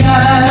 Navidad.